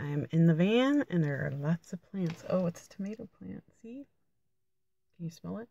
I am in the van and there are lots of plants. Oh, it's a tomato plant. See? Can you smell it?